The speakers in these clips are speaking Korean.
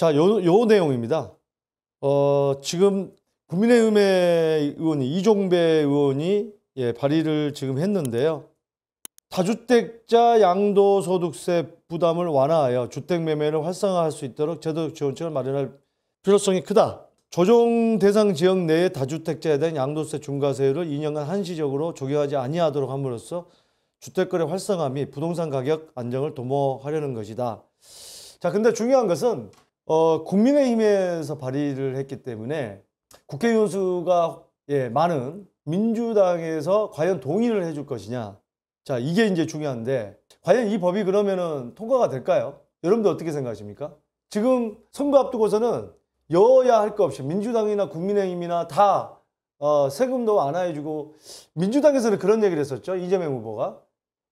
자, 요, 요 내용입니다. 어, 지금 국민의힘의 의원이 이종배 의원이 예, 발의를 지금 했는데요. 다주택자 양도소득세 부담을 완화하여 주택 매매를 활성화할 수 있도록 제도 지원책을 마련할 필요성이 크다. 조정 대상 지역 내의 다주택자에 대한 양도세 중과세율을 2년간 한시적으로 적용하지 아니하도록 함으로써 주택거래 활성화 및 부동산 가격 안정을 도모하려는 것이다. 자, 근데 중요한 것은 어, 국민의힘에서 발의를 했기 때문에 국회의원 수가 예, 많은 민주당에서 과연 동의를 해줄 것이냐. 자, 이게 이제 중요한데 과연 이 법이 그러면은 통과가 될까요? 여러분들 어떻게 생각하십니까? 지금 선거 앞두고서는 여야 할 것 없이 민주당이나 국민의힘이나 다 어, 세금도 완화해주고 민주당에서는 그런 얘기를 했었죠. 이재명 후보가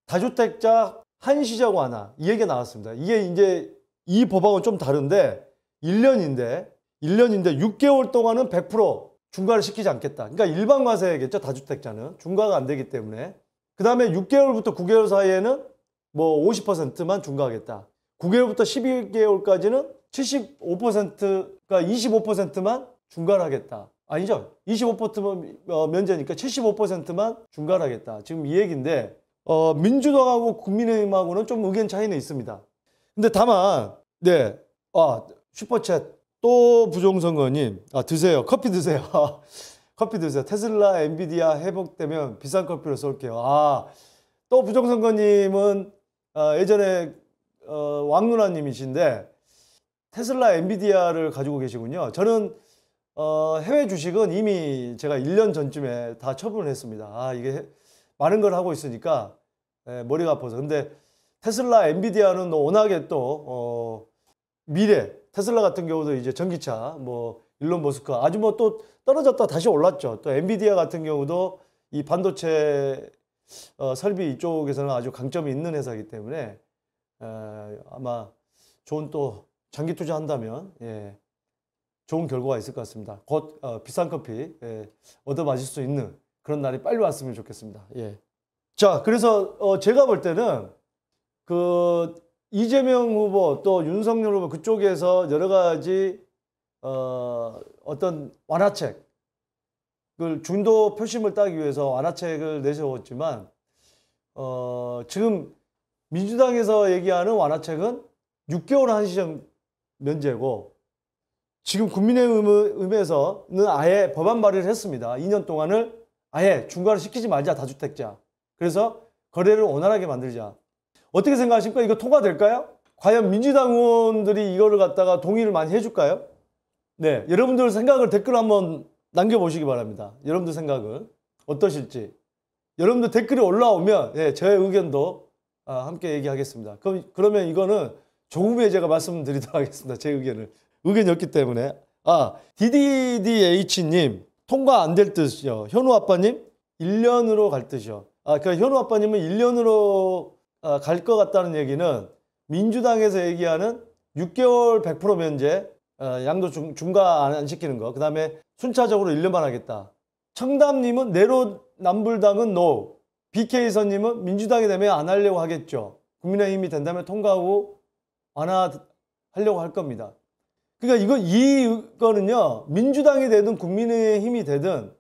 다주택자 한시적 완화 이 얘기가 나왔습니다. 이게 이제 이 법하고는 좀 다른데 1년인데 1년인데 6개월 동안은 100% 중과를 시키지 않겠다. 그러니까 일반 과세겠죠. 다주택자는 중과가 안 되기 때문에 그 다음에 6개월부터 9개월 사이에는 뭐 50%만 중과하겠다. 9개월부터 12개월까지는 75%가 25%만 중과를 하겠다. 아니죠. 25% 어, 면제니까 75%만 중과를 하겠다. 지금 이 얘기인데 어, 민주당하고 국민의힘하고는 좀 의견 차이는 있습니다. 근데 다만 네, 아 슈퍼챗 또 부정선거님 아 드세요. 커피 드세요. 커피 드세요. 테슬라, 엔비디아 회복되면 비싼 커피로 쏠게요. 아, 또 부정선거님은 어, 예전에 어, 왕누나님이신데 테슬라, 엔비디아를 가지고 계시군요. 저는 어, 해외 주식은 이미 제가 1년 전쯤에 다 처분을 했습니다. 아, 이게 많은 걸 하고 있으니까 예, 머리가 아파서. 근데 테슬라, 엔비디아는 워낙에 또 어, 미래, 테슬라 같은 경우도 이제 전기차, 뭐 일론 머스크 아주 뭐 또 떨어졌다 다시 올랐죠. 또 엔비디아 같은 경우도 이 반도체 어, 설비 이쪽에서는 아주 강점이 있는 회사이기 때문에 에, 아마 좋은 또 장기 투자한다면 예, 좋은 결과가 있을 것 같습니다. 곧 어, 비싼 커피 예, 얻어 마실 수 있는 그런 날이 빨리 왔으면 좋겠습니다. 예. 자, 그래서 어, 제가 볼 때는 그 이재명 후보 또 윤석열 후보 그쪽에서 여러 가지 어, 어떤 완화책을 중도 표심을 따기 위해서 완화책을 내세웠지만 어, 지금 민주당에서 얘기하는 완화책은 6개월 한시적 면제고 지금 국민의힘에서는 아예 법안 발의를 했습니다. 2년 동안을 아예 중과를 시키지 말자 다주택자. 그래서 거래를 원활하게 만들자. 어떻게 생각하십니까? 이거 통과될까요? 과연 민주당 의원들이 이거를 갖다가 동의를 많이 해줄까요? 네, 여러분들 생각을 댓글 한번 남겨보시기 바랍니다. 여러분들 생각은 어떠실지. 여러분들 댓글이 올라오면 예, 저의 의견도 아, 함께 얘기하겠습니다. 그럼, 그러면 이거는 조금 후에 제가 말씀드리도록 하겠습니다. 제 의견을. 의견이 없기 때문에. 아, DDDH님, 통과 안 될 뜻이요. 현우 아빠님, 1년으로 갈 뜻이요. 아, 그 현우 아빠님은 1년으로 아, 갈 것 같다는 얘기는 민주당에서 얘기하는 6개월 100% 면제, 어, 양도 중, 중과 안 시키는 거. 그 다음에 순차적으로 1년만 하겠다. 청담님은 내로남불당은 노. BK선님은 민주당이 되면 안 하려고 하겠죠. 국민의힘이 된다면 통과하고 완화하려고 할 겁니다. 그러니까 이거 이거는요 민주당이 되든 국민의힘이 되든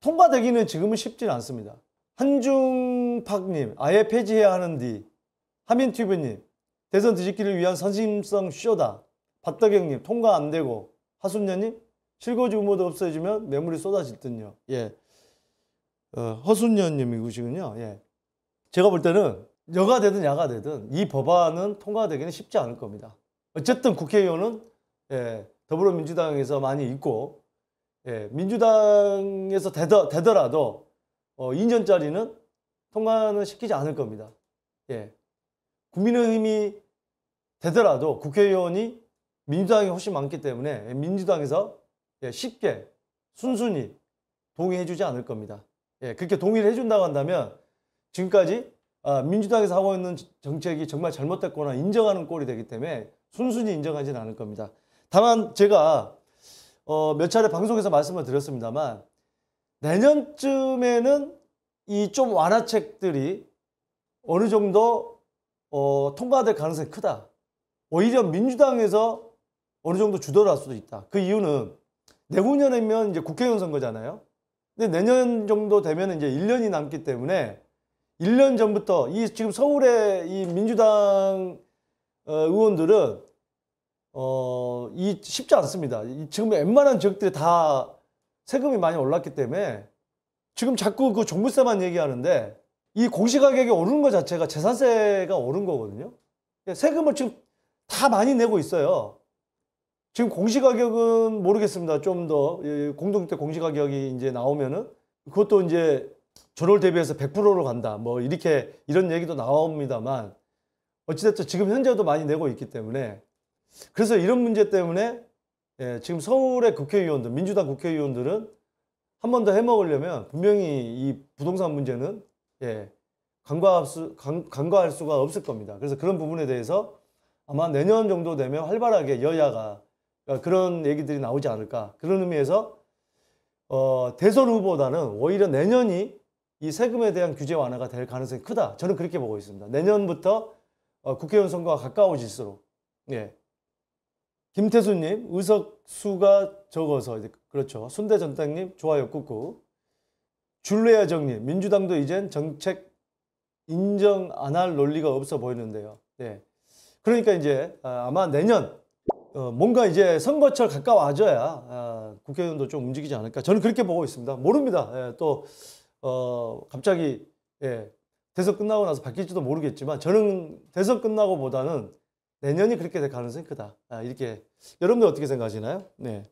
통과되기는 지금은 쉽지는 않습니다. 한중 팍님 아예 폐지해야 하는디 하민튜브님 대선 뒤집기를 위한 선심성 쇼다. 박덕경님 통과 안 되고 하순녀님 실거주 의무도 없어지면 매물이 쏟아질 듯요. 예. 어, 허순녀님이시군요. 예. 제가 볼 때는 여가 되든 야가 되든 이 법안은 통과되기는 쉽지 않을 겁니다. 어쨌든 국회의원은 예, 더불어민주당에서 많이 있고 예, 민주당에서 되더, 되더라도 어, 2년짜리는 통과는 시키지 않을 겁니다. 예. 국민의힘이 되더라도 국회의원이 민주당이 훨씬 많기 때문에 민주당에서 예, 쉽게 순순히 동의해주지 않을 겁니다. 예, 그렇게 동의를 해준다고 한다면 지금까지 아, 민주당에서 하고 있는 정책이 정말 잘못됐거나 인정하는 꼴이 되기 때문에 순순히 인정하지는 않을 겁니다. 다만 제가 어, 몇 차례 방송에서 말씀을 드렸습니다만 내년쯤에는 이 좀 완화책들이 어느 정도 어, 통과될 가능성이 크다. 오히려 민주당에서 어느 정도 주도할 수도 있다. 그 이유는 내후년이면 이제 국회의원 선거잖아요. 근데 내년 정도 되면 이제 1년이 남기 때문에 1년 전부터 이 지금 서울의 이 민주당 어, 의원들은 어, 이 쉽지 않습니다. 이 지금 웬만한 지역들이 다 세금이 많이 올랐기 때문에 지금 자꾸 그 종부세만 얘기하는데 이 공시가격이 오르는 것 자체가 재산세가 오른 거거든요. 세금을 지금 다 많이 내고 있어요. 지금 공시가격은 모르겠습니다. 좀 더 공동주택 공시가격이 이제 나오면은 그것도 이제 전월 대비해서 100%로 간다. 뭐 이렇게 이런 얘기도 나옵니다만 어찌됐든 지금 현재도 많이 내고 있기 때문에 그래서 이런 문제 때문에 예, 지금 서울의 국회의원들, 민주당 국회의원들은 한 번 더 해먹으려면 분명히 이 부동산 문제는 예, 간과할, 수, 간, 간과할 수가 없을 겁니다. 그래서 그런 부분에 대해서 아마 내년 정도 되면 활발하게 여야가 그런 얘기들이 나오지 않을까. 그런 의미에서 어, 대선 후보보다는 오히려 내년이 이 세금에 대한 규제 완화가 될 가능성이 크다. 저는 그렇게 보고 있습니다. 내년부터 어, 국회의원 선거가 가까워질수록. 예. 김태수님, 의석 수가 적어서, 이제 그렇죠. 순대 전당님, 좋아요 꾹꾹. 줄레야정님, 민주당도 이젠 정책 인정 안 할 논리가 없어 보이는데요. 네. 그러니까 이제 아, 아마 내년 어, 뭔가 이제 선거철 가까워져야 아, 국회의원도 좀 움직이지 않을까. 저는 그렇게 보고 있습니다. 모릅니다. 예, 또 어, 갑자기 예, 대선 끝나고 나서 바뀔지도 모르겠지만 저는 대선 끝나고 보다는 내년이 그렇게 될 가능성이 크다. 아, 이렇게 여러분들 어떻게 생각하시나요? 네.